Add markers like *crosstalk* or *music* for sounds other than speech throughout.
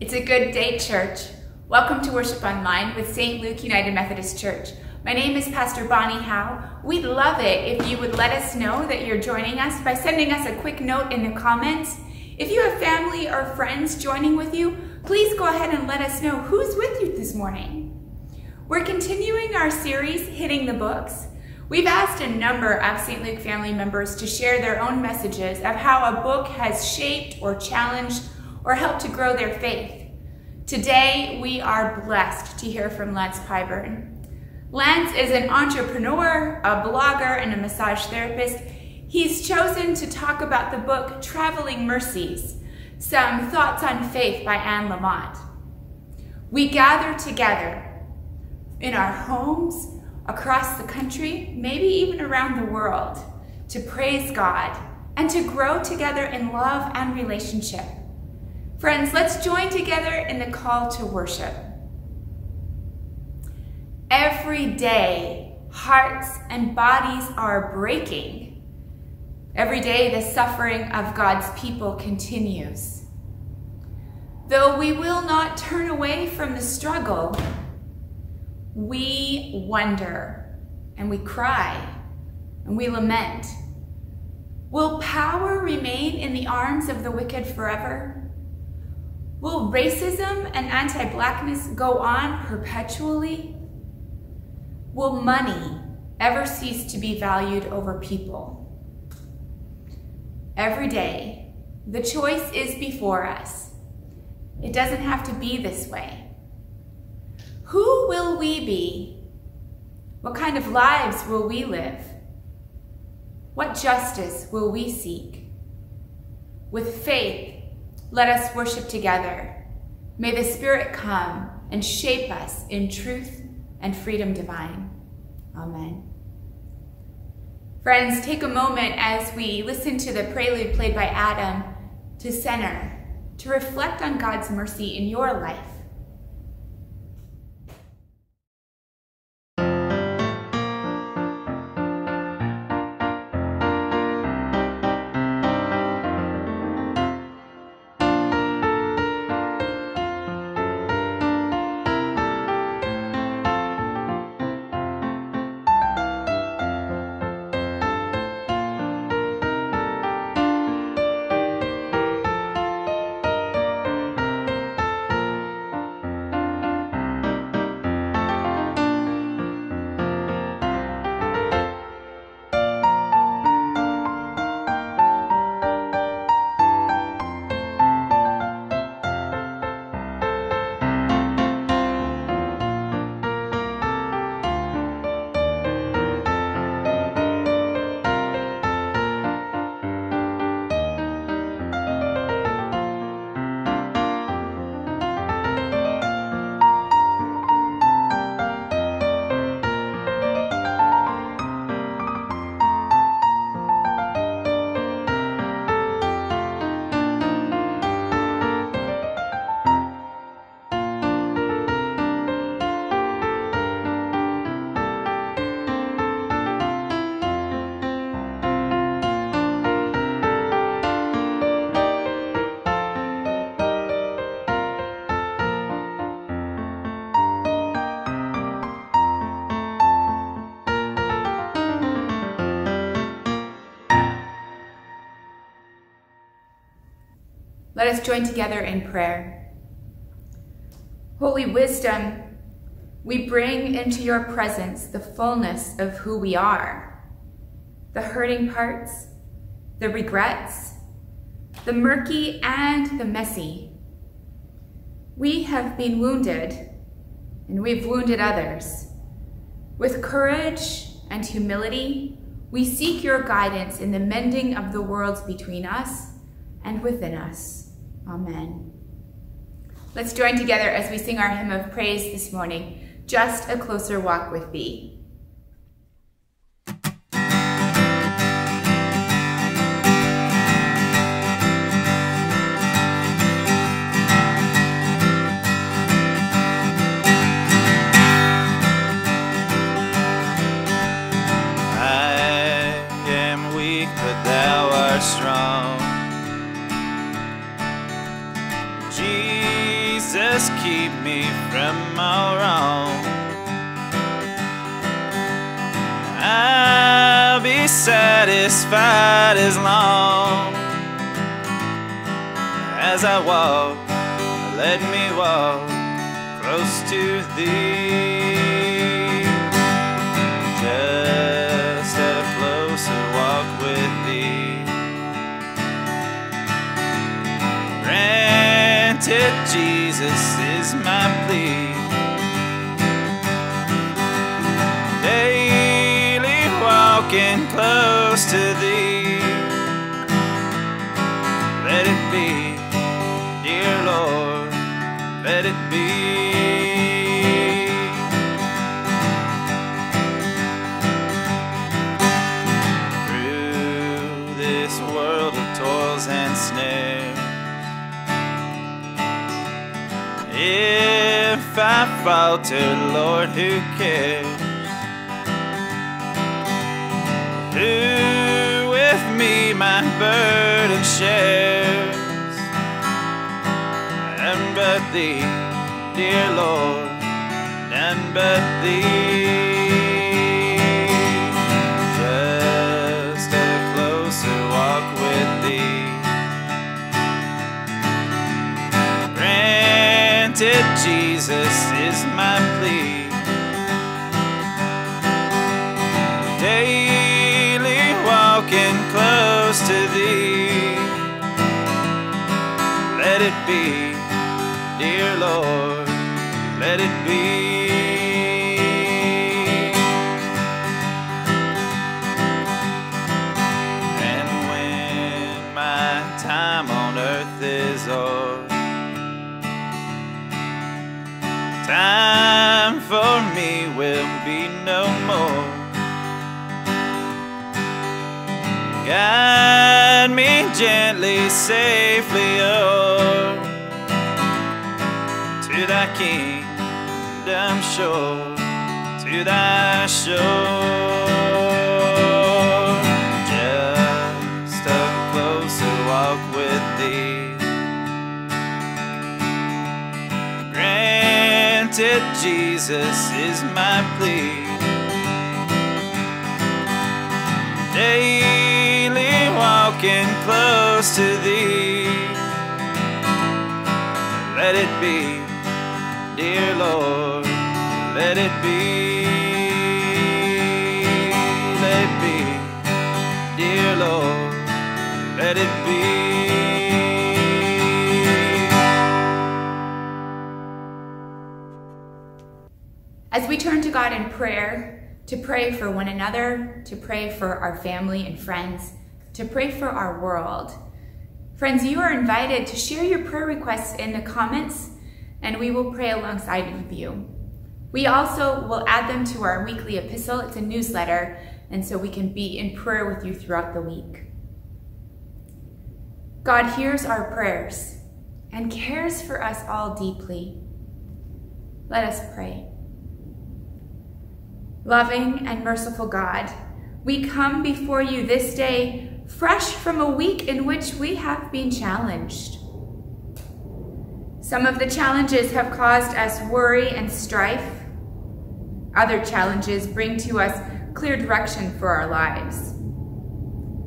It's a good day, church. Welcome to Worship Online with St. Luke United Methodist Church. My name is Pastor Bonnie Howe. We'd love it if you would let us know that you're joining us by sending us a quick note in the comments. If you have family or friends joining with you, please go ahead and let us know who's with you this morning. We're continuing our series, Hitting the Books. We've asked a number of St. Luke family members to share their own messages of how a book has shaped or challenged or helped to grow their faith. Today, we are blessed to hear from Lance Pyburn. Lance is an entrepreneur, a blogger, and a massage therapist. He's chosen to talk about the book Traveling Mercies, Some Thoughts on Faith by Anne Lamott. We gather together in our homes, across the country, maybe even around the world, to praise God and to grow together in love and relationship. Friends, let's join together in the call to worship. Every day, hearts and bodies are breaking. Every day, the suffering of God's people continues. Though we will not turn away from the struggle, we wonder and we cry and we lament. Will power remain in the arms of the wicked forever? Will racism and anti-blackness go on perpetually? Will money ever cease to be valued over people? Every day, the choice is before us. It doesn't have to be this way. Who will we be? What kind of lives will we live? What justice will we seek? With faith, let us worship together. May the Spirit come and shape us in truth and freedom divine. Amen. Friends, take a moment as we listen to the prelude played by Adam to center, to reflect on God's mercy in your life. Let us join together in prayer. Holy Wisdom, we bring into your presence the fullness of who we are, the hurting parts, the regrets, the murky and the messy. We have been wounded, and we've wounded others. With courage and humility, we seek your guidance in the mending of the worlds between us and within us. Amen. Let's join together as we sing our hymn of praise this morning, Just a Closer Walk with Thee. Satisfied as long as I walk. Let me walk close to thee. Just a closer walk with thee. Granted, Jesus is my plea. Close to thee. Let it be, dear Lord, let it be. Through this world of toils and snares. If I falter, Lord, who cares? Who with me my burden shares? None but Thee, dear Lord, none but Thee. Just a closer walk with Thee. Granted, Jesus is my be, dear Lord, let it be. And when my time on earth is o'er, time for me will be no more. Guide me gently, safely kingdom shore, to thy shore. Just a closer walk with thee. Granted, Jesus is my plea. Daily walking close to thee. Let it be, dear Lord, let it be. Let it be, dear Lord, let it be. As we turn to God in prayer, to pray for one another, to pray for our family and friends, to pray for our world, friends, you are invited to share your prayer requests in the comments and we will pray alongside with you. We also will add them to our weekly epistle. It's a newsletter, and so we can be in prayer with you throughout the week. God hears our prayers and cares for us all deeply. Let us pray. Loving and merciful God, we come before you this day fresh from a week in which we have been challenged. Some of the challenges have caused us worry and strife. Other challenges bring to us clear direction for our lives.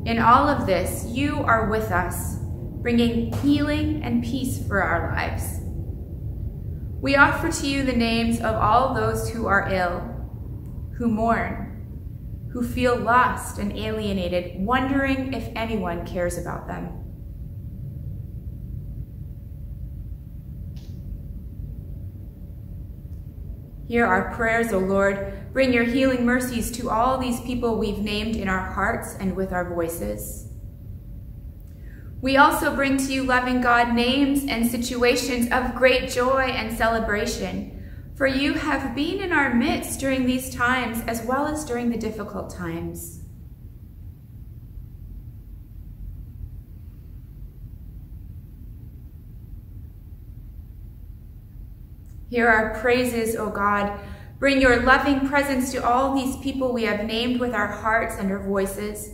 In all of this, you are with us, bringing healing and peace for our lives. We offer to you the names of all those who are ill, who mourn, who feel lost and alienated, wondering if anyone cares about them. Hear our prayers, O Lord. Bring your healing mercies to all these people we've named in our hearts and with our voices. We also bring to you, loving God, names and situations of great joy and celebration, for you have been in our midst during these times as well as during the difficult times. Hear our praises, O God. Bring your loving presence to all these people we have named with our hearts and our voices.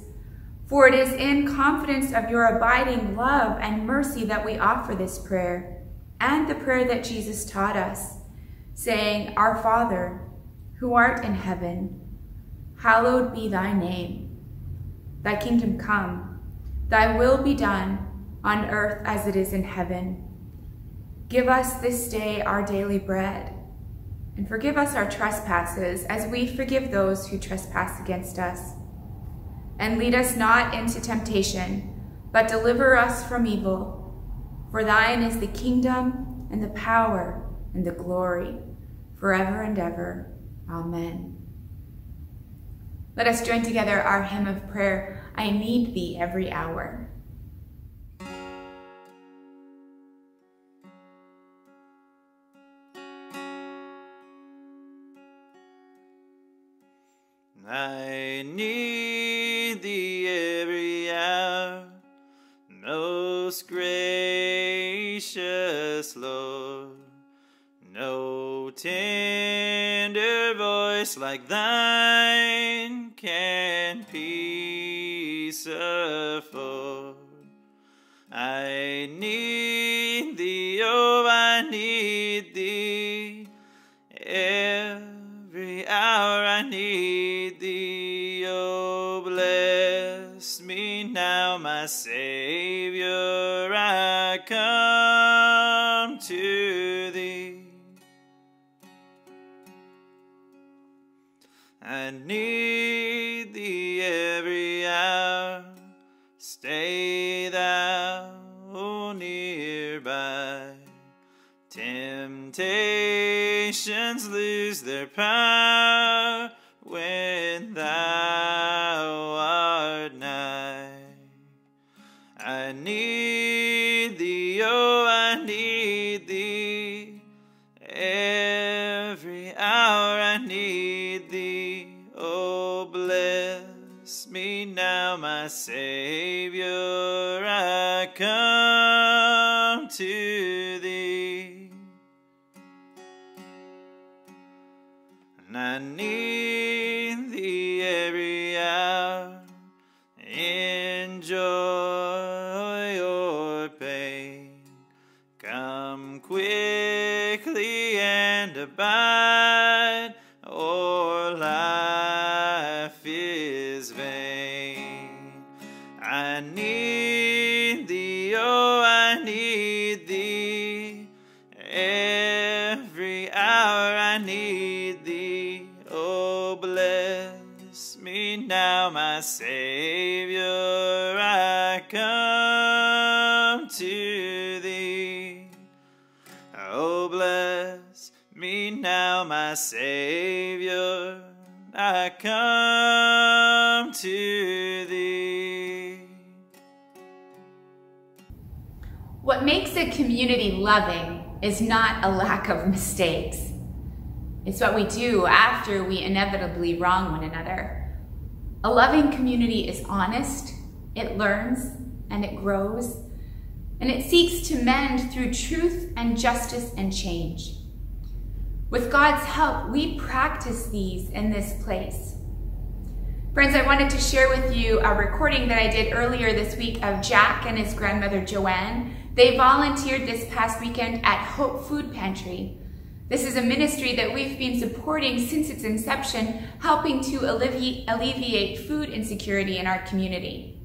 For it is in confidence of your abiding love and mercy that we offer this prayer, and the prayer that Jesus taught us, saying, Our Father, who art in heaven, hallowed be thy name. Thy kingdom come, thy will be done on earth as it is in heaven. Give us this day our daily bread, and forgive us our trespasses as we forgive those who trespass against us. And lead us not into temptation, but deliver us from evil. For thine is the kingdom, and the power, and the glory, forever and ever. Amen. Let us join together our hymn of prayer, I Need Thee Every Hour. I need thee every hour, most gracious Lord. No tender voice like thine can peace afford. I need thee, oh, I need thee. Every hour I need my Savior. I come to thee. I need thee every hour. Stay thou nearby. Temptations lose their power when thou my Savior. Community loving is not a lack of mistakes. It's what we do after we inevitably wrong one another. A loving community is honest, it learns, and it grows, and it seeks to mend through truth and justice and change. With God's help, we practice these in this place. Friends, I wanted to share with you a recording that I did earlier this week of Jack and his grandmother Joanne. They volunteered this past weekend at Hope Food Pantry. This is a ministry that we've been supporting since its inception, helping to alleviate, alleviate food insecurity in our community.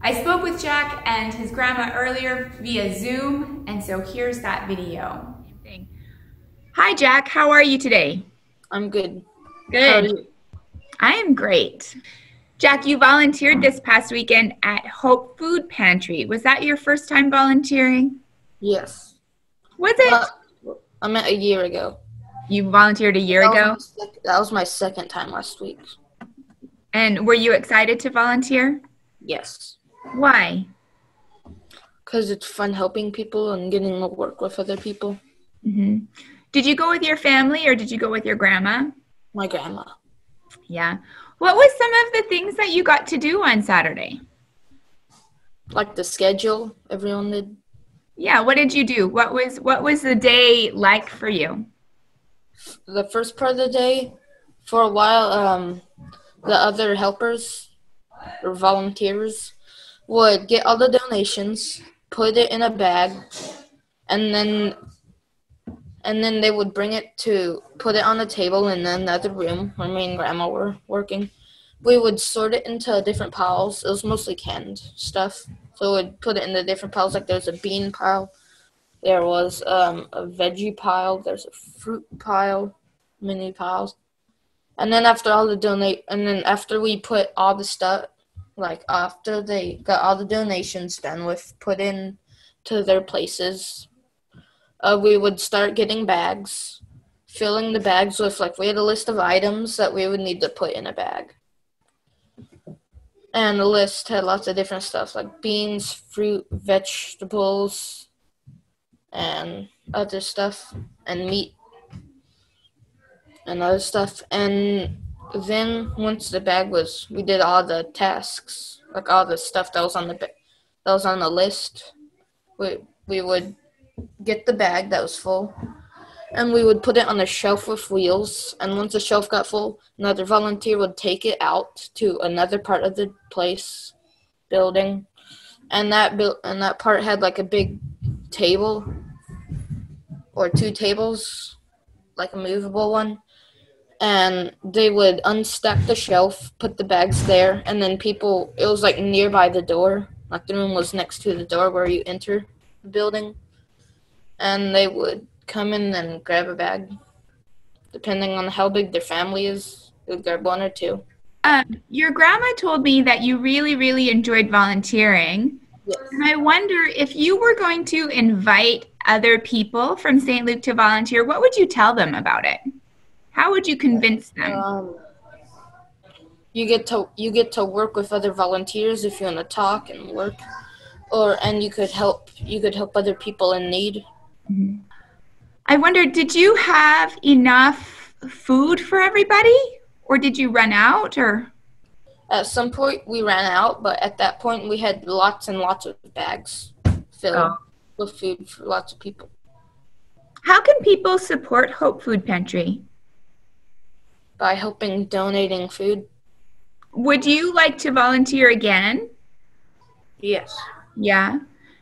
I spoke with Jack and his grandma earlier via Zoom, and so here's that video. Hi, Jack. How are you today? I'm good. Good. How are you? I am great. Jack, you volunteered this past weekend at Hope Food Pantry. Was that your first time volunteering? Yes. Was it? Uh, I met a year ago. you volunteered a year That ago. was that was my second time last week. And were you excited to volunteer? Yes. Why? Because it's fun helping people and getting to work with other people. hmm Did you go with your family or did you go with your grandma? My grandma. Yeah. What was some of the things that you got to do on Saturday? Like the schedule everyone did. Yeah, what did you do? What was what was the day like for you? The first part of the day, for a while, um, the other helpers or volunteers would get all the donations, put it in a bag, and then and then they would bring it to put it on the table in another room where me and grandma were working. We would sort it into different piles. It was mostly canned stuff. So we'd put it into different piles. Like there's a bean pile, there was um, a veggie pile, there's a fruit pile, mini piles. And then after all the donate, and then after we put all the stuff, like after they got all the donations done with put in to their places, uh, we would start getting bags, filling the bags with like we had a list of items that we would need to put in a bag. And the list had lots of different stuff like beans, fruit, vegetables, and other stuff, and meat, and other stuff. And then once the bag was, we did all the tasks, like all the stuff that was on the that was on the list. We we would get the bag that was full, and we would put it on a shelf with wheels. And once the shelf got full, another volunteer would take it out to another part of the place, building, and that built and that part had like a big table or two tables, like a movable one. And they would unstack the shelf, put the bags there, and then people, it was like nearby the door. Like the room was next to the door where you enter the building and they would come in and grab a bag. Depending on how big their family is, they would grab one or two. Um, your grandma told me that you really, really enjoyed volunteering. Yes. And I wonder if you were going to invite other people from St. Luke to volunteer, what would you tell them about it? How would you convince them? Um, you get to you get to work with other volunteers if you want to talk and work, or and you could help you could help other people in need. Mm-hmm. I wonder, did you have enough food for everybody? Or did you run out? Or At some point we ran out, but at that point we had lots and lots of bags filled Oh. with food for lots of people. how can people support Hope Food Pantry? By helping donating food. Would you like to volunteer again? Yes. Yeah.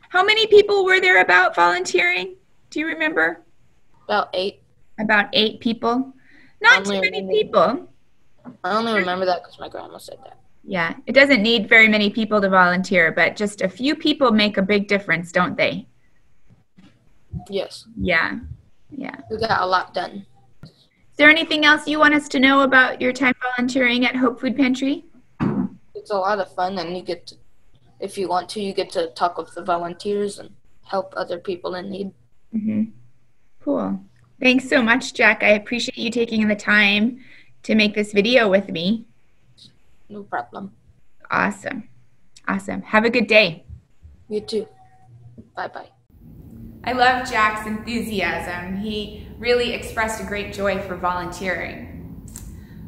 How many people were there about volunteering? Do you remember? About eight. About eight people. Not too many remember- people. I only remember that because my grandma said that. Yeah, it doesn't need very many people to volunteer, but just a few people make a big difference, don't they? Yes. Yeah. Yeah. We got a lot done. Is there anything else you want us to know about your time volunteering at Hope Food Pantry? It's a lot of fun and you get to if you want to you get to talk with the volunteers and help other people in need. Hmm Cool. Thanks so much, Jack. I appreciate you taking the time to make this video with me. No problem. Awesome. Awesome. Have a good day. You too. Bye bye. I love Jack's enthusiasm. He really expressed a great joy for volunteering.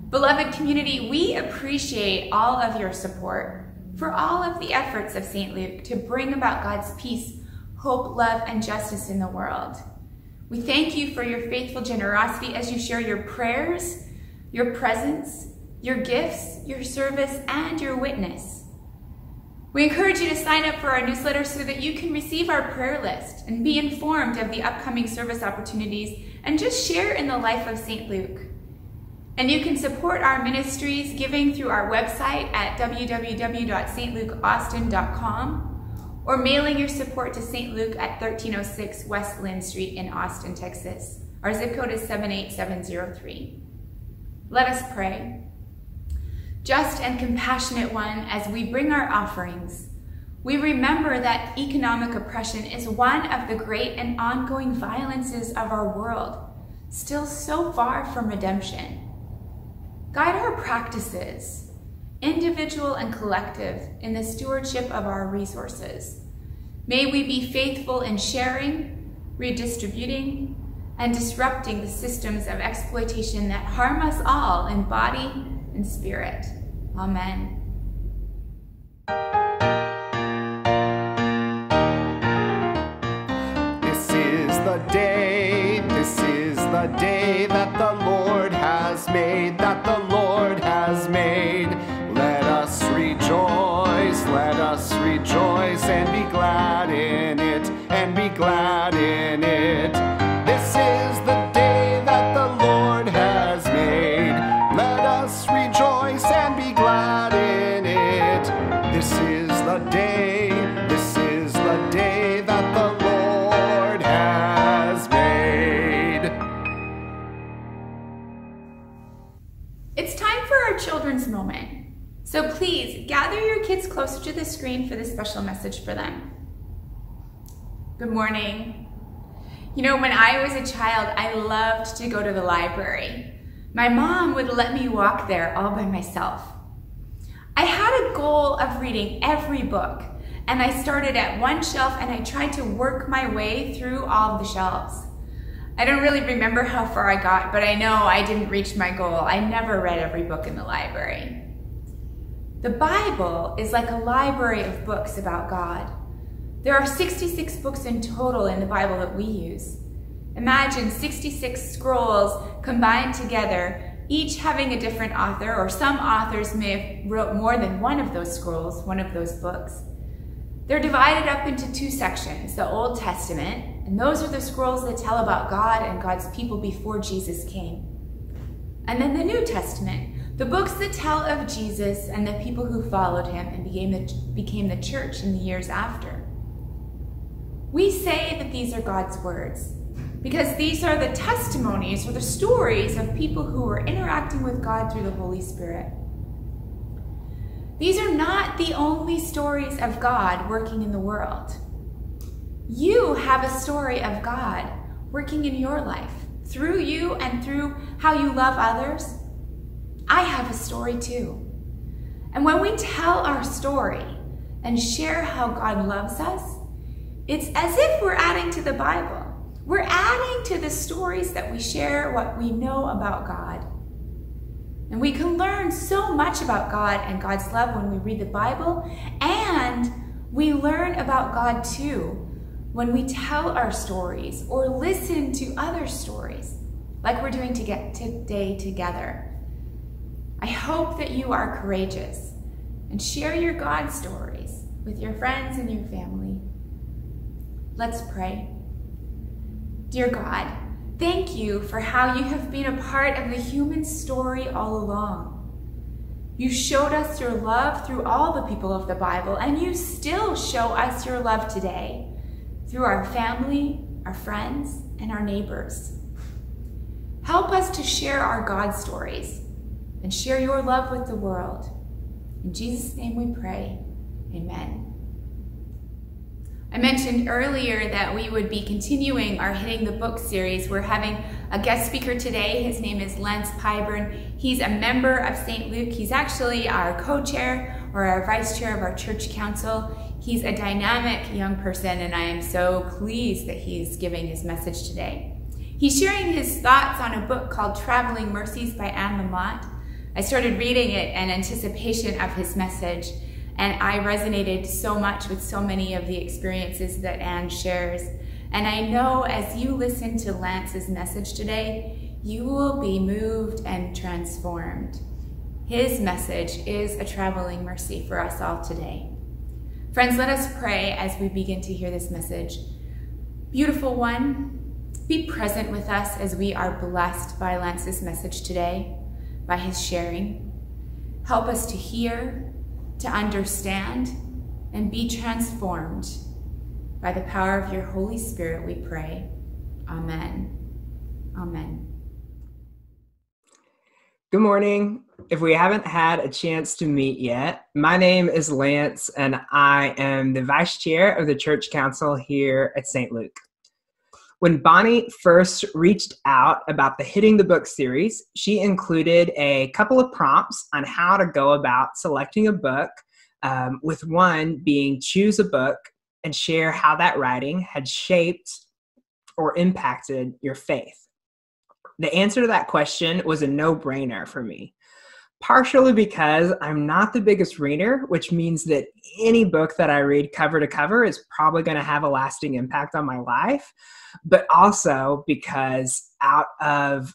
Beloved community, we appreciate all of your support for all of the efforts of St. Luke to bring about God's peace, hope, love, and justice in the world. We thank you for your faithful generosity as you share your prayers, your presence, your gifts, your service, and your witness. We encourage you to sign up for our newsletter so that you can receive our prayer list and be informed of the upcoming service opportunities and just share in the life of St. Luke. And you can support our ministries giving through our website at www.stlukeaustin.com or mailing your support to St. Luke at 1306 West Lynn Street in Austin, Texas. Our zip code is 78703. Let us pray. Just and compassionate one, as we bring our offerings, we remember that economic oppression is one of the great and ongoing violences of our world, still so far from redemption. Guide our practices, individual and collective, in the stewardship of our resources. May we be faithful in sharing, redistributing, and disrupting the systems of exploitation that harm us all in body and spirit. Amen. This is the day, this is the day that the Lord has made, closer to the screen for this special message for them. Good morning. You know, when I was a child, I loved to go to the library. My mom would let me walk there all by myself. I had a goal of reading every book, and I started at one shelf and I tried to work my way through all the shelves. I don't really remember how far I got, but I know I didn't reach my goal. I never read every book in the library. The Bible is like a library of books about God. There are 66 books in total in the Bible that we use. Imagine 66 scrolls combined together, each having a different author, or some authors may have wrote more than one of those scrolls, one of those books. They're divided up into two sections, the Old Testament, and those are the scrolls that tell about God and God's people before Jesus came. And then the New Testament, the books that tell of Jesus and the people who followed him and became the, became the church in the years after. We say that these are God's words because these are the testimonies or the stories of people who were interacting with God through the Holy Spirit. These are not the only stories of God working in the world. You have a story of God working in your life through you and through how you love others. I have a story too. And when we tell our story and share how God loves us, it's as if we're adding to the Bible. We're adding to the stories that we share what we know about God. And we can learn so much about God and God's love when we read the Bible, and we learn about God too when we tell our stories or listen to other stories, like we're doing to get today together. I hope that you are courageous and share your God stories with your friends and your family. Let's pray. Dear God, thank you for how you have been a part of the human story all along. You showed us your love through all the people of the Bible, and you still show us your love today through our family, our friends, and our neighbors. Help us to share our God stories and share your love with the world. In Jesus' name we pray. Amen. I mentioned earlier that we would be continuing our Hitting the Book series. We're having a guest speaker today. His name is Lance Pyburn. He's a member of St. Luke. He's actually our co-chair or our vice chair of our church council. He's a dynamic young person and I am so pleased that he's giving his message today. He's sharing his thoughts on a book called Traveling Mercies by Anne Lamott. I started reading it in anticipation of his message and I resonated so much with so many of the experiences that Anne shares. And I know as you listen to Lance's message today, you will be moved and transformed. His message is a traveling mercy for us all today. Friends, let us pray as we begin to hear this message. Beautiful one, be present with us as we are blessed by Lance's message today, by his sharing. Help us to hear to understand and be transformed. By the power of your Holy Spirit, we pray. Amen. Amen. Good morning. If we haven't had a chance to meet yet, my name is Lance, and I am the vice chair of the church council here at St. Luke. When Bonnie first reached out about the Hitting the Book series, she included a couple of prompts on how to go about selecting a book, um, with one being choose a book and share how that writing had shaped or impacted your faith. The answer to that question was a no brainer for me partially because I'm not the biggest reader, which means that any book that I read cover to cover is probably going to have a lasting impact on my life, but also because out of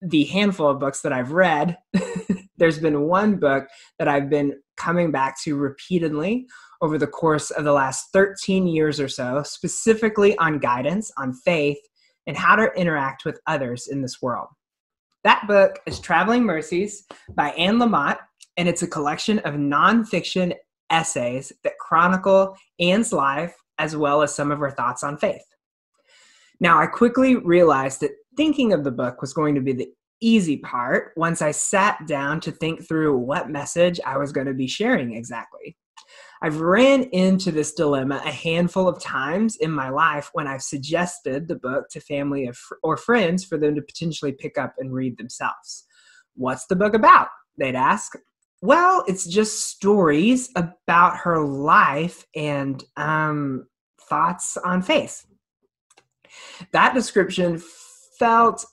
the handful of books that I've read, *laughs* there's been one book that I've been coming back to repeatedly over the course of the last 13 years or so, specifically on guidance, on faith, and how to interact with others in this world. That book is Traveling Mercies by Anne Lamott, and it's a collection of nonfiction essays that chronicle Anne's life as well as some of her thoughts on faith. Now, I quickly realized that thinking of the book was going to be the easy part once I sat down to think through what message I was going to be sharing exactly. I've ran into this dilemma a handful of times in my life when I've suggested the book to family or friends for them to potentially pick up and read themselves. What's the book about? They'd ask. Well, it's just stories about her life and um, thoughts on faith. That description felt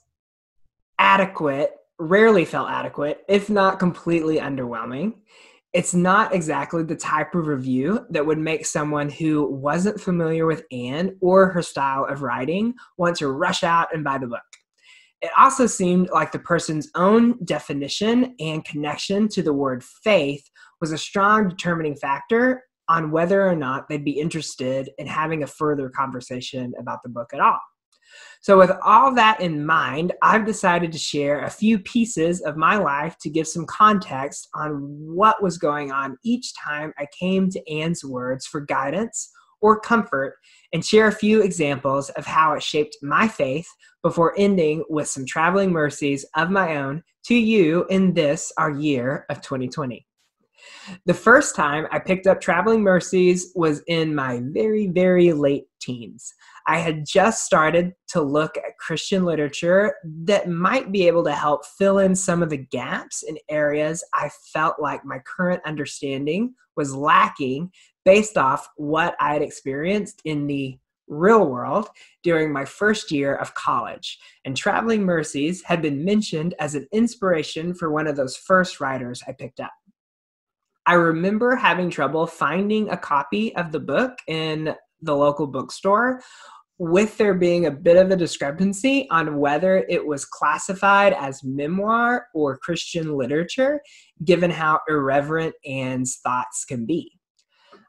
adequate, rarely felt adequate, if not completely underwhelming it's not exactly the type of review that would make someone who wasn't familiar with Anne or her style of writing want to rush out and buy the book. It also seemed like the person's own definition and connection to the word faith was a strong determining factor on whether or not they'd be interested in having a further conversation about the book at all. So, with all that in mind, I've decided to share a few pieces of my life to give some context on what was going on each time I came to Anne's words for guidance or comfort and share a few examples of how it shaped my faith before ending with some traveling mercies of my own to you in this, our year of 2020. The first time I picked up Traveling Mercies was in my very, very late teens. I had just started to look at Christian literature that might be able to help fill in some of the gaps in areas I felt like my current understanding was lacking based off what I had experienced in the real world during my first year of college. And Traveling Mercies had been mentioned as an inspiration for one of those first writers I picked up. I remember having trouble finding a copy of the book in the local bookstore with there being a bit of a discrepancy on whether it was classified as memoir or Christian literature, given how irreverent Anne's thoughts can be.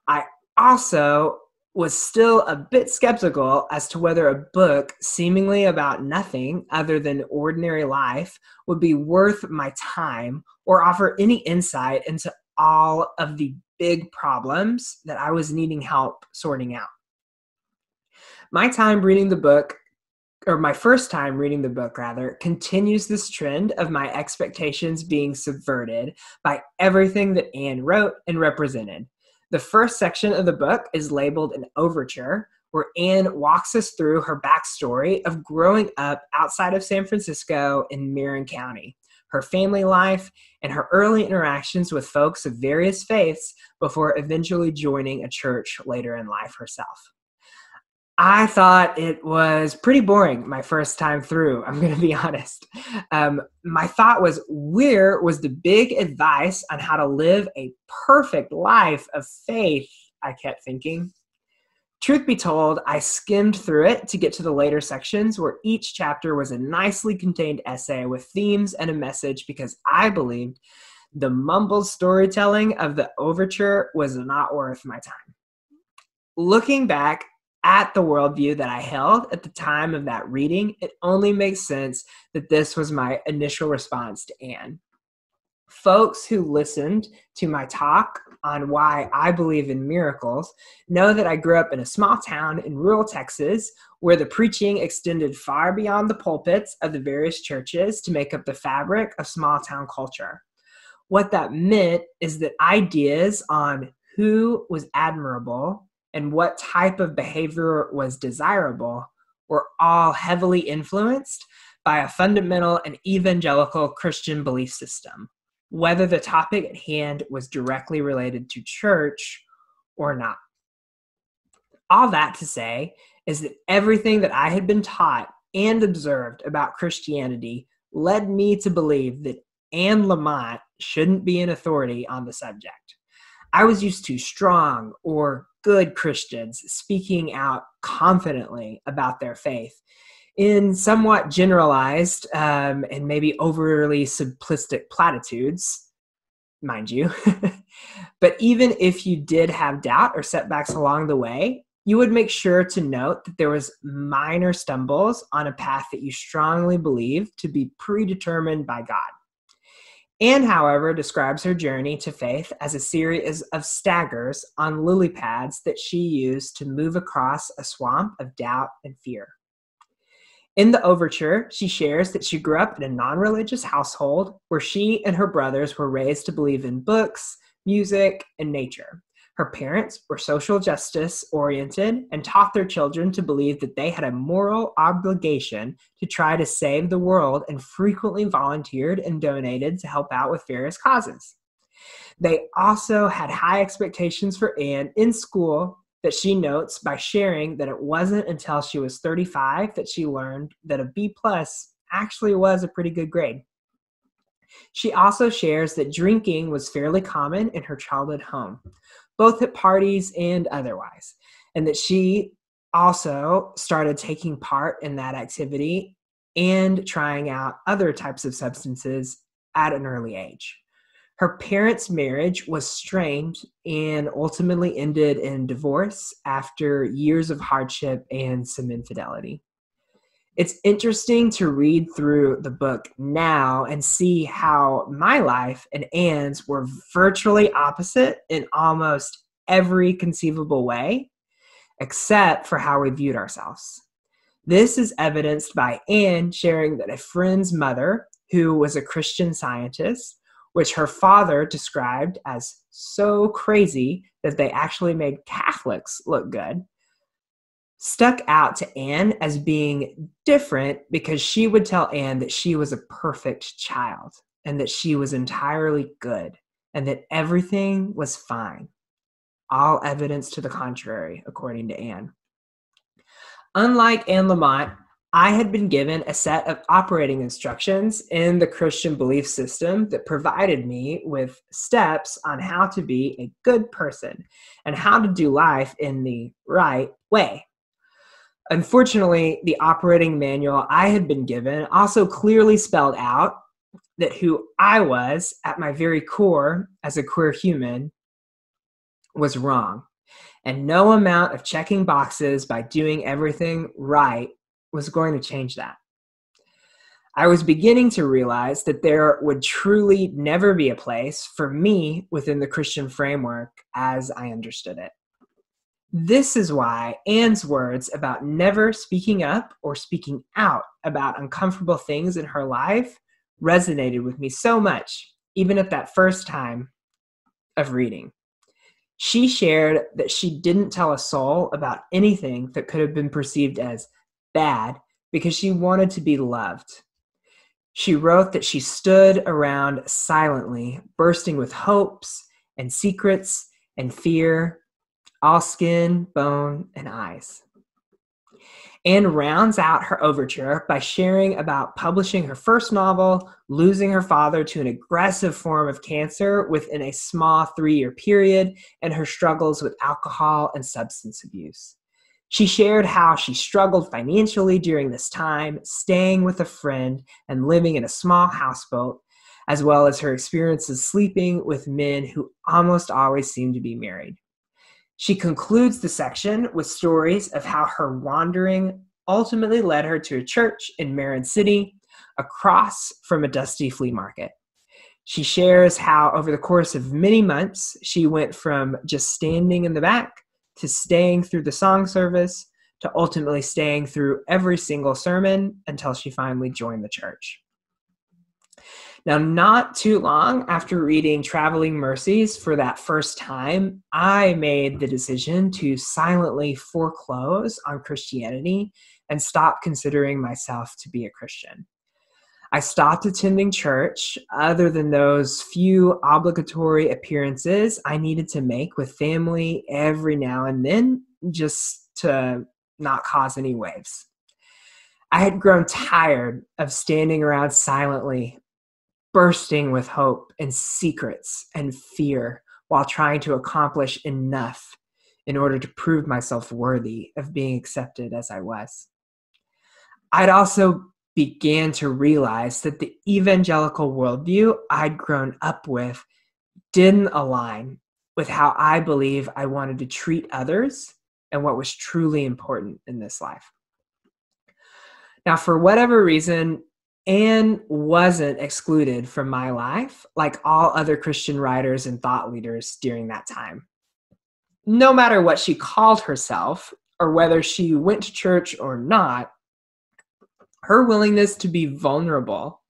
I also was still a bit skeptical as to whether a book seemingly about nothing other than ordinary life would be worth my time or offer any insight into all of the big problems that I was needing help sorting out. My time reading the book, or my first time reading the book rather, continues this trend of my expectations being subverted by everything that Anne wrote and represented. The first section of the book is labeled an overture, where Anne walks us through her backstory of growing up outside of San Francisco in Marin County her family life, and her early interactions with folks of various faiths before eventually joining a church later in life herself. I thought it was pretty boring my first time through. I'm going to be *laughs* honest. Um, my thought was, where was the big advice on how to live a perfect life of faith? I kept thinking. Truth be told, I skimmed through it to get to the later sections where each chapter was a nicely contained essay with themes and a message because I believed the mumbled storytelling of the overture was not worth my time. Looking back at the worldview that I held at the time of that reading, it only makes sense that this was my initial response to Anne folks who listened to my talk on why I believe in miracles know that I grew up in a small town in rural Texas where the preaching extended far beyond the pulpits of the various churches to make up the fabric of small town culture. What that meant is that ideas on who was admirable and what type of behavior was desirable were all heavily influenced by a fundamental and evangelical Christian belief system whether the topic at hand was directly related to church or not. All that to say is that everything that I had been taught and observed about Christianity led me to believe that Anne Lamott shouldn't be an authority on the subject. I was used to strong or good Christians speaking out confidently about their faith in somewhat generalized um, and maybe overly simplistic platitudes, mind you. *laughs* but even if you did have doubt or setbacks along the way, you would make sure to note that there was minor stumbles on a path that you strongly believe to be predetermined by God. Anne, however, describes her journey to faith as a series of staggers on lily pads that she used to move across a swamp of doubt and fear. In the overture, she shares that she grew up in a non religious household where she and her brothers were raised to believe in books, music, and nature. Her parents were social justice oriented and taught their children to believe that they had a moral obligation to try to save the world and frequently volunteered and donated to help out with various causes. They also had high expectations for Anne in school that she notes by sharing that it wasn't until she was 35 that she learned that a B plus actually was a pretty good grade. She also shares that drinking was fairly common in her childhood home, both at parties and otherwise, and that she also started taking part in that activity and trying out other types of substances at an early age. Her parents' marriage was strained and ultimately ended in divorce after years of hardship and some infidelity it's interesting to read through the book now and see how my life and Anne's were virtually opposite in almost every conceivable way, except for how we viewed ourselves. This is evidenced by Anne sharing that a friend's mother, who was a Christian scientist, which her father described as so crazy that they actually made Catholics look good, stuck out to Anne as being different because she would tell Anne that she was a perfect child and that she was entirely good and that everything was fine. All evidence to the contrary, according to Anne. Unlike Anne Lamott, I had been given a set of operating instructions in the Christian belief system that provided me with steps on how to be a good person and how to do life in the right way. Unfortunately, the operating manual I had been given also clearly spelled out that who I was at my very core as a queer human was wrong. And no amount of checking boxes by doing everything right was going to change that. I was beginning to realize that there would truly never be a place for me within the Christian framework as I understood it. This is why Anne's words about never speaking up or speaking out about uncomfortable things in her life resonated with me so much, even at that first time of reading. She shared that she didn't tell a soul about anything that could have been perceived as bad because she wanted to be loved. She wrote that she stood around silently, bursting with hopes and secrets and fear all skin, bone, and eyes. Anne rounds out her overture by sharing about publishing her first novel, losing her father to an aggressive form of cancer within a small three year period, and her struggles with alcohol and substance abuse. She shared how she struggled financially during this time, staying with a friend and living in a small houseboat, as well as her experiences sleeping with men who almost always seemed to be married. She concludes the section with stories of how her wandering ultimately led her to a church in Marin City, across from a dusty flea market. She shares how, over the course of many months, she went from just standing in the back to staying through the song service to ultimately staying through every single sermon until she finally joined the church. Now, not too long after reading Traveling Mercies for that first time, I made the decision to silently foreclose on Christianity and stop considering myself to be a Christian. I stopped attending church other than those few obligatory appearances I needed to make with family every now and then just to not cause any waves. I had grown tired of standing around silently bursting with hope and secrets and fear while trying to accomplish enough in order to prove myself worthy of being accepted as I was. I'd also began to realize that the evangelical worldview I'd grown up with didn't align with how I believe I wanted to treat others and what was truly important in this life. Now, for whatever reason, Anne wasn't excluded from my life like all other Christian writers and thought leaders during that time. No matter what she called herself or whether she went to church or not, her willingness to be vulnerable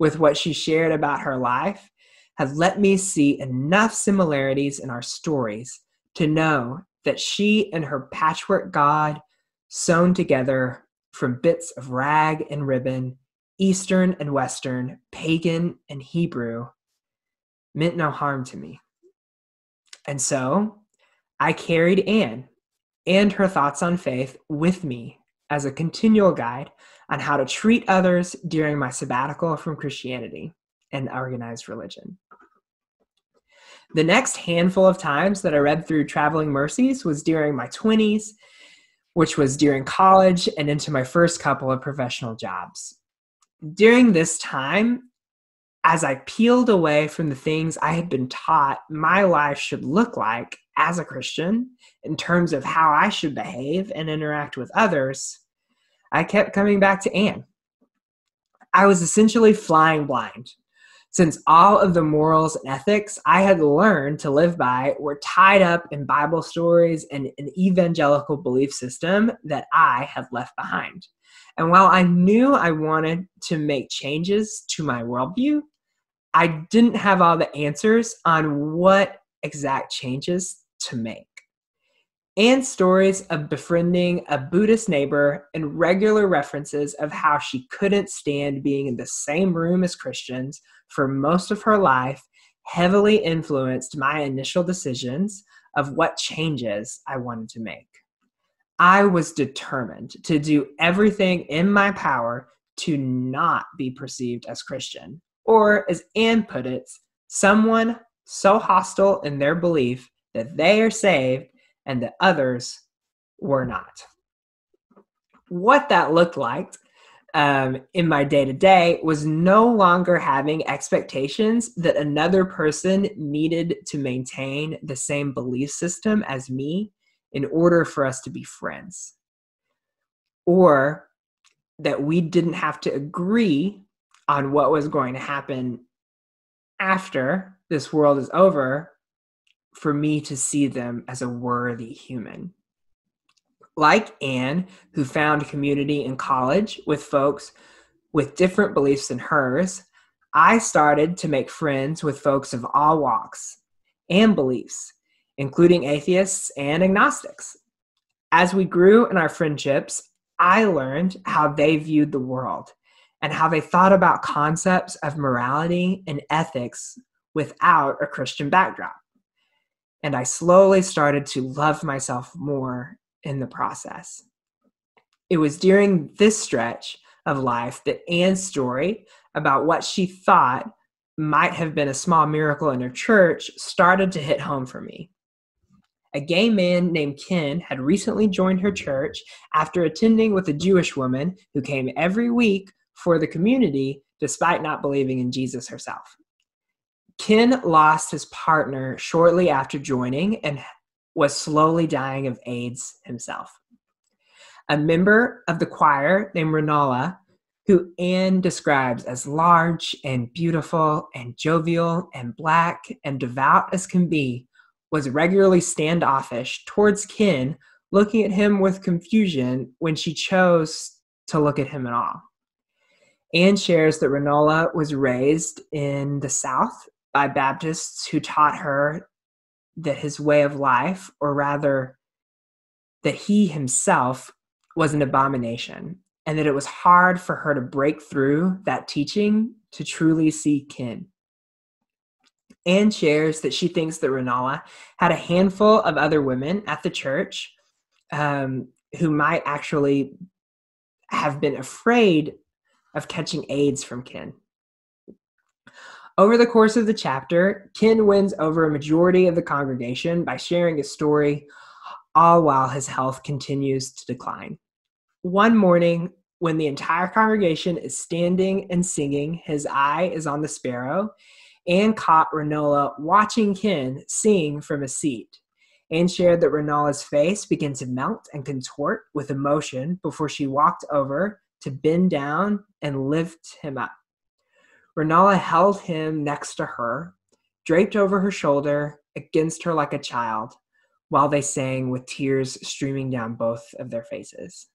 with what she shared about her life has let me see enough similarities in our stories to know that she and her patchwork God, sewn together from bits of rag and ribbon, Eastern and Western, pagan and Hebrew, meant no harm to me. And so I carried Anne and her thoughts on faith with me as a continual guide on how to treat others during my sabbatical from Christianity and organized religion. The next handful of times that I read through Traveling Mercies was during my 20s, which was during college and into my first couple of professional jobs. During this time, as I peeled away from the things I had been taught my life should look like as a Christian in terms of how I should behave and interact with others, I kept coming back to Anne. I was essentially flying blind, since all of the morals and ethics I had learned to live by were tied up in Bible stories and an evangelical belief system that I had left behind. And while I knew I wanted to make changes to my worldview, I didn't have all the answers on what exact changes to make. And stories of befriending a Buddhist neighbor and regular references of how she couldn't stand being in the same room as Christians for most of her life heavily influenced my initial decisions of what changes I wanted to make. I was determined to do everything in my power to not be perceived as Christian or, as Anne put it, someone so hostile in their belief that they are saved and that others were not. What that looked like um, in my day to day was no longer having expectations that another person needed to maintain the same belief system as me in order for us to be friends. Or that we didn't have to agree on what was going to happen after this world is over for me to see them as a worthy human. Like Anne, who found community in college with folks with different beliefs than hers, I started to make friends with folks of all walks and beliefs, including atheists and agnostics. As we grew in our friendships, I learned how they viewed the world and how they thought about concepts of morality and ethics without a Christian backdrop. And I slowly started to love myself more in the process. It was during this stretch of life that Anne's story about what she thought might have been a small miracle in her church started to hit home for me. A gay man named Ken had recently joined her church after attending with a Jewish woman who came every week for the community despite not believing in Jesus herself. Ken lost his partner shortly after joining and was slowly dying of AIDS himself. A member of the choir named Renola, who Anne describes as large and beautiful and jovial and black and devout as can be, was regularly standoffish towards Ken, looking at him with confusion when she chose to look at him at all. Anne shares that Renola was raised in the South by Baptists who taught her that his way of life, or rather, that he himself was an abomination, and that it was hard for her to break through that teaching to truly see Ken. Anne shares that she thinks that Renola had a handful of other women at the church um, who might actually have been afraid of catching AIDS from Ken. Over the course of the chapter, Ken wins over a majority of the congregation by sharing his story, all while his health continues to decline. One morning, when the entire congregation is standing and singing, his eye is on the sparrow, and caught Renola watching Ken sing from a seat. Anne shared that Renola's face began to melt and contort with emotion before she walked over to bend down and lift him up. Renola held him next to her, draped over her shoulder, against her like a child, while they sang with tears streaming down both of their faces.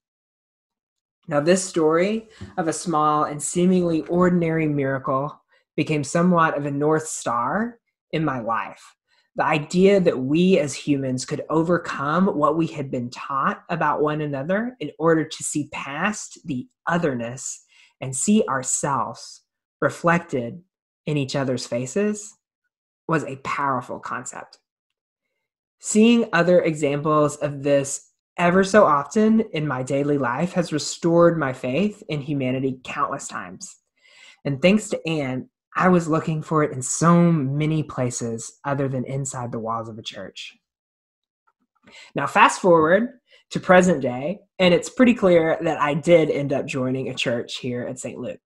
Now, this story of a small and seemingly ordinary miracle became somewhat of a North Star in my life. The idea that we as humans could overcome what we had been taught about one another in order to see past the otherness and see ourselves reflected in each other's faces was a powerful concept. Seeing other examples of this ever so often in my daily life has restored my faith in humanity countless times. And thanks to Anne, I was looking for it in so many places other than inside the walls of a church. Now, fast forward to present day, and it's pretty clear that I did end up joining a church here at St. Luke.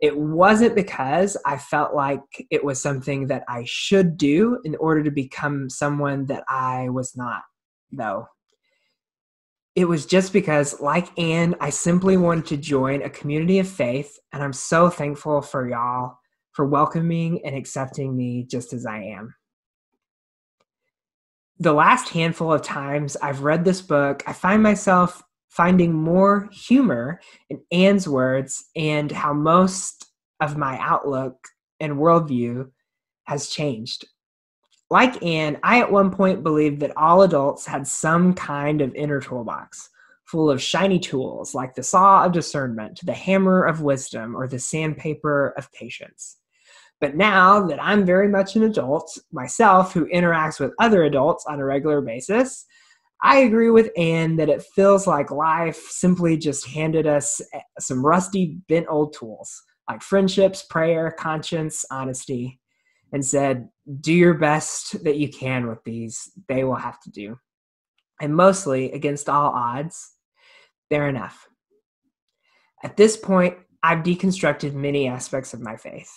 It wasn't because I felt like it was something that I should do in order to become someone that I was not, though. It was just because, like Anne, I simply wanted to join a community of faith, and I'm so thankful for y'all for welcoming and accepting me just as I am. The last handful of times I've read this book, I find myself finding more humor in Anne's words and how most of my outlook and worldview has changed. Like Anne, I at one point believed that all adults had some kind of inner toolbox full of shiny tools like the saw of discernment, the hammer of wisdom, or the sandpaper of patience. But now that I'm very much an adult myself who interacts with other adults on a regular basis, I agree with Anne that it feels like life simply just handed us eh, some rusty, bent old tools like friendships, prayer, conscience, honesty, and said, Do your best that you can with these. They will have to do. And mostly, against all odds, they're enough. At this point, I've deconstructed many aspects of my faith.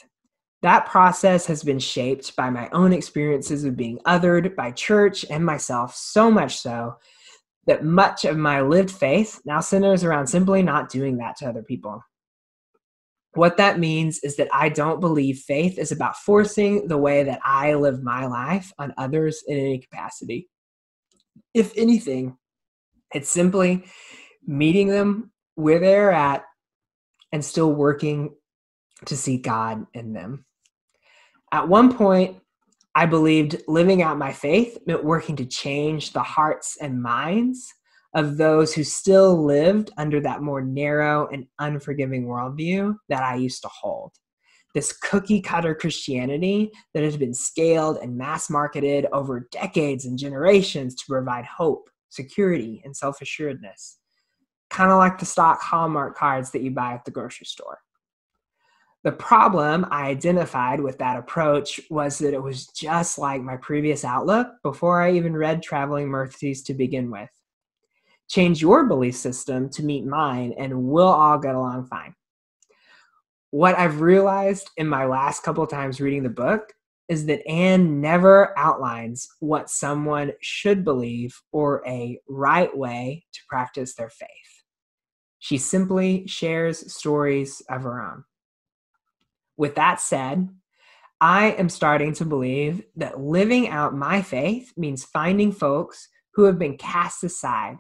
That process has been shaped by my own experiences of being othered by church and myself, so much so that much of my lived faith now centers around simply not doing that to other people. What that means is that I don't believe faith is about forcing the way that I live my life on others in any capacity. If anything, it's simply meeting them where they're at and still working to see God in them. At one point, I believed living out my faith meant working to change the hearts and minds of those who still lived under that more narrow and unforgiving worldview that I used to hold. This cookie cutter Christianity that has been scaled and mass marketed over decades and generations to provide hope, security, and self assuredness. Kind of like the stock Hallmark cards that you buy at the grocery store. The problem I identified with that approach was that it was just like my previous outlook before I even read Traveling Mercies to begin with. Change your belief system to meet mine, and we'll all get along fine. What I've realized in my last couple times reading the book is that Anne never outlines what someone should believe or a right way to practice their faith. She simply shares stories of her own. With that said, I am starting to believe that living out my faith means finding folks who have been cast aside,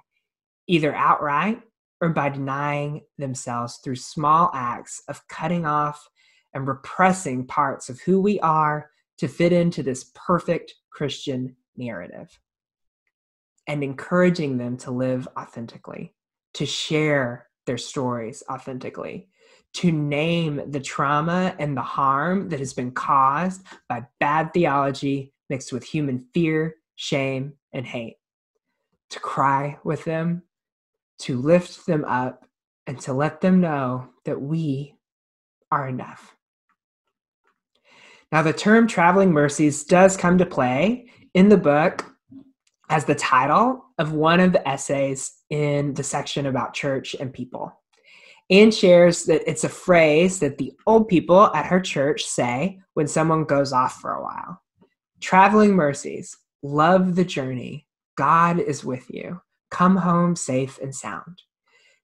either outright or by denying themselves through small acts of cutting off and repressing parts of who we are to fit into this perfect Christian narrative, and encouraging them to live authentically, to share their stories authentically, to name the trauma and the harm that has been caused by bad theology mixed with human fear, shame, and hate. To cry with them, to lift them up, and to let them know that we are enough. Now, the term traveling mercies does come to play in the book as the title of one of the essays in the section about church and people. Anne shares that it's a phrase that the old people at her church say when someone goes off for a while. Traveling mercies, love the journey. God is with you. Come home safe and sound.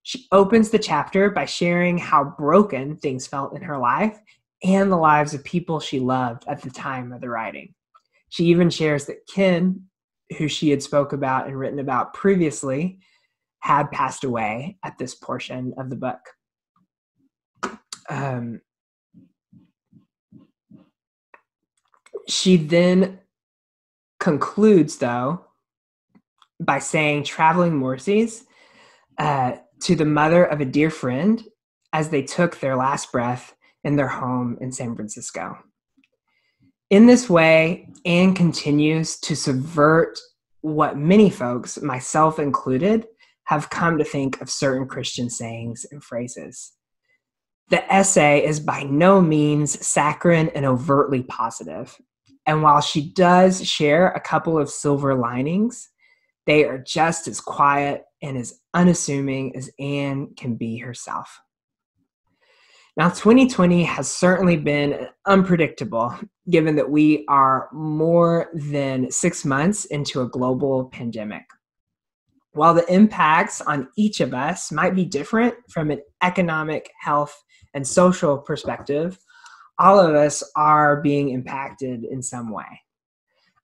She opens the chapter by sharing how broken things felt in her life and the lives of people she loved at the time of the writing. She even shares that Ken, who she had spoke about and written about previously, had passed away at this portion of the book um, she then concludes, though, by saying traveling mercies uh, to the mother of a dear friend as they took their last breath in their home in San Francisco. In this way, Anne continues to subvert what many folks, myself included, have come to think of certain Christian sayings and phrases. The essay is by no means saccharine and overtly positive. And while she does share a couple of silver linings, they are just as quiet and as unassuming as Anne can be herself. Now, 2020 has certainly been unpredictable, given that we are more than six months into a global pandemic. While the impacts on each of us might be different from an economic, health, and social perspective, all of us are being impacted in some way.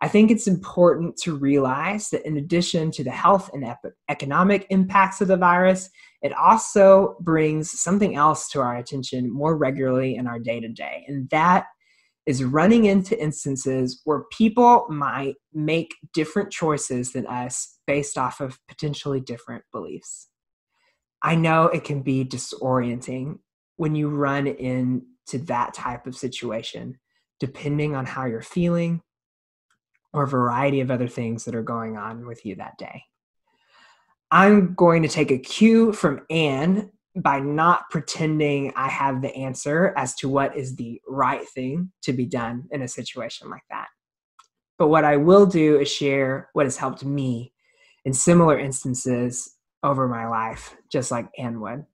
I think it's important to realize that in addition to the health and economic impacts of the virus, it also brings something else to our attention more regularly in our day to day. And that is running into instances where people might make different choices than us based off of potentially different beliefs. I know it can be disorienting when you run into that type of situation, depending on how you're feeling or a variety of other things that are going on with you that day. I'm going to take a cue from Anne by not pretending I have the answer as to what is the right thing to be done in a situation like that. But what I will do is share what has helped me in similar instances over my life, just like Anne would.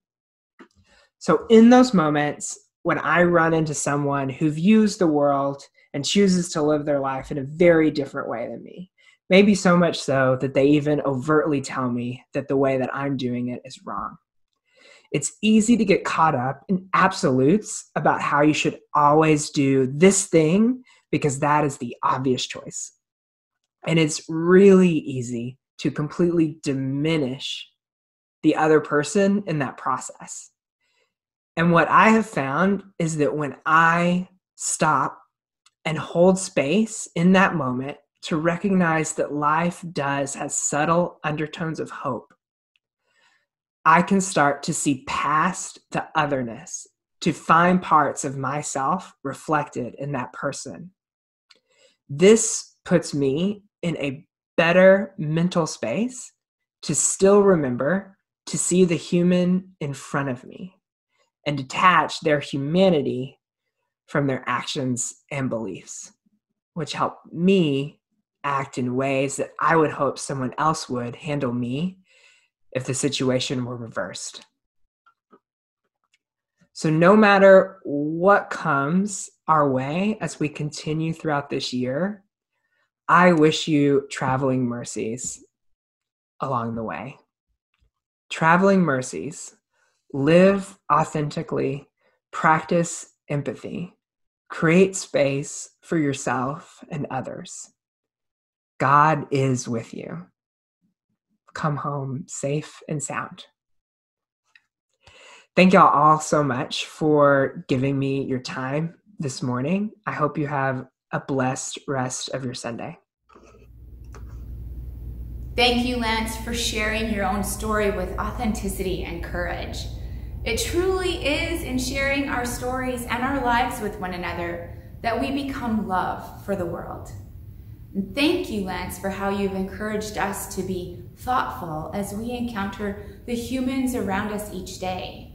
So, in those moments, when I run into someone who views the world and chooses to live their life in a very different way than me. Maybe so much so that they even overtly tell me that the way that I'm doing it is wrong. It's easy to get caught up in absolutes about how you should always do this thing because that is the obvious choice. And it's really easy to completely diminish the other person in that process. And what I have found is that when I stop and hold space in that moment to recognize that life does has subtle undertones of hope, I can start to see past the otherness, to find parts of myself reflected in that person. This puts me in a better mental space to still remember to see the human in front of me and detach their humanity from their actions and beliefs, which help me act in ways that I would hope someone else would handle me if the situation were reversed. So, no matter what comes our way as we continue throughout this year, I wish you traveling mercies along the way. Traveling mercies. Live authentically, practice empathy, Create space for yourself and others. God is with you. Come home safe and sound. Thank y'all all so much for giving me your time this morning. I hope you have a blessed rest of your Sunday. Thank you, Lance, for sharing your own story with authenticity and courage. It truly is in sharing our stories and our lives with one another that we become love for the world. And thank you, Lance, for how you've encouraged us to be thoughtful as we encounter the humans around us each day,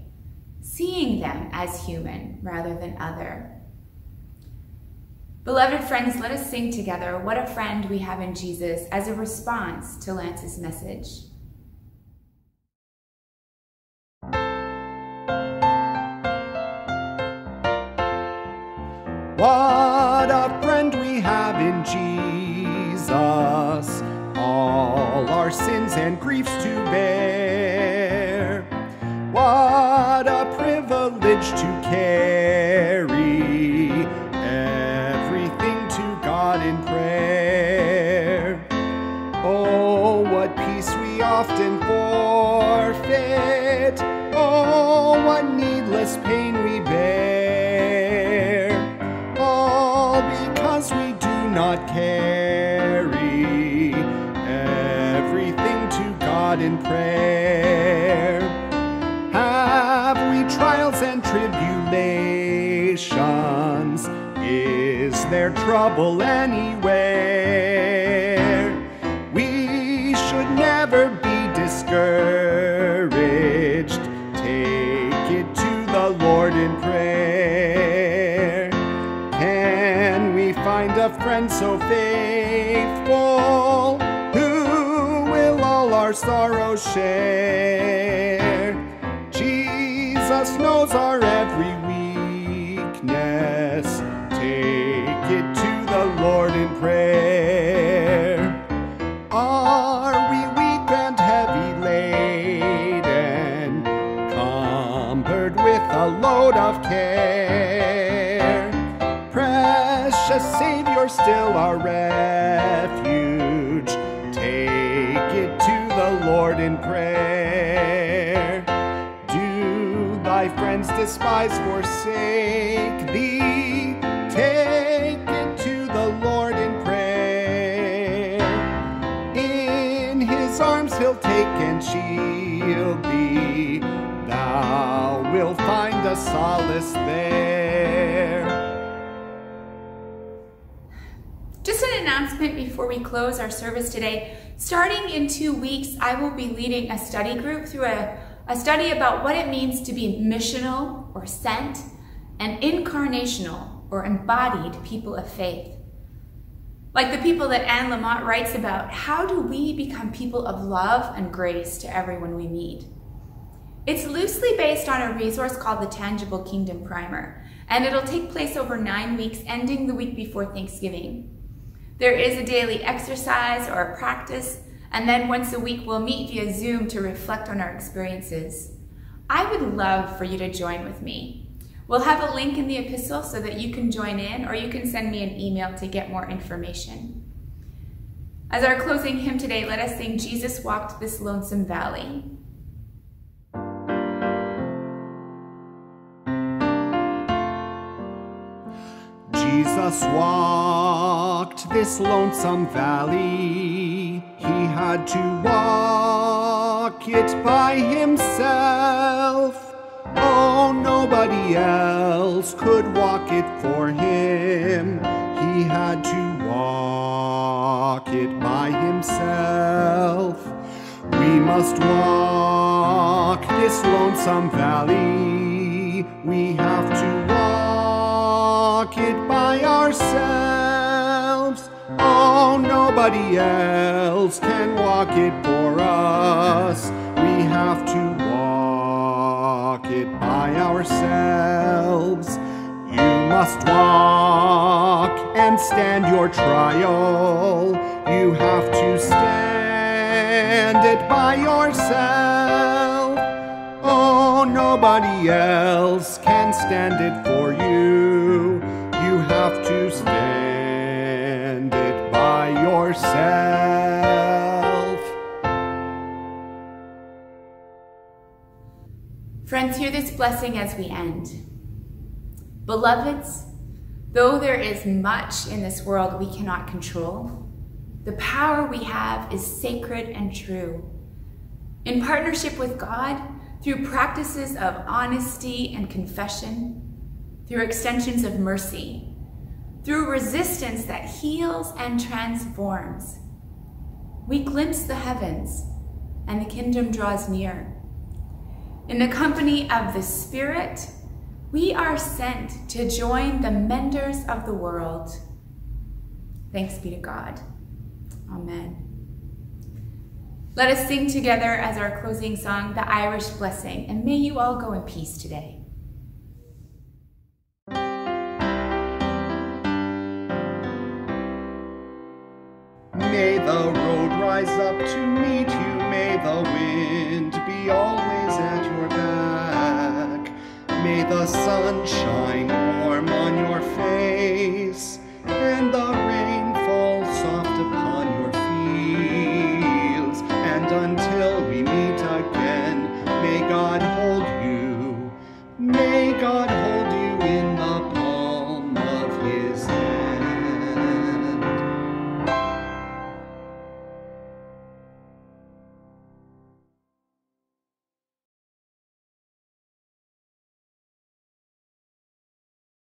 seeing them as human rather than other. Beloved friends, let us sing together What a Friend We Have in Jesus as a response to Lance's message. What a friend we have in Jesus, all our sins and griefs to bear. What a privilege to carry everything to God in prayer. Oh, what peace we often not carry everything to God in prayer? Have we trials and tribulations? Is there trouble anywhere? We should never be discouraged so faithful who will all our sorrows share? Jesus knows our every in prayer. Do thy friends despise, forsake thee? Take it to the Lord in prayer. In his arms he'll take and shield thee. Thou wilt find a solace there. Just an announcement before we close our service today. Starting in two weeks, I will be leading a study group through a, a study about what it means to be missional or sent and incarnational or embodied people of faith. Like the people that Anne Lamott writes about, how do we become people of love and grace to everyone we meet? It's loosely based on a resource called the Tangible Kingdom Primer, and it'll take place over nine weeks, ending the week before Thanksgiving. There is a daily exercise or a practice, and then once a week we'll meet via Zoom to reflect on our experiences. I would love for you to join with me. We'll have a link in the epistle so that you can join in, or you can send me an email to get more information. As our closing hymn today, let us sing Jesus Walked This Lonesome Valley. Jesus walked this lonesome valley. He had to walk it by himself. Oh, nobody else could walk it for him. He had to walk it by himself. We must walk this lonesome valley. We have to walk it by ourselves. Oh, nobody else can walk it for us. We have to walk it by ourselves. You must walk and stand your trial. You have to stand it by yourself. Oh, nobody else can stand it for you. Have to stand it by yourself. Friends, hear this blessing as we end. Beloveds, though there is much in this world we cannot control, the power we have is sacred and true. In partnership with God, through practices of honesty and confession, through extensions of mercy, through resistance that heals and transforms, we glimpse the heavens and the kingdom draws near. In the company of the Spirit, we are sent to join the menders of the world. Thanks be to God. Amen. Let us sing together as our closing song, The Irish Blessing, and may you all go in peace today. May the road rise up to meet you. May the wind be always at your back. May the sun shine warm on your face and the rain fall soft upon your fields. And until we meet again, may God hold you. May God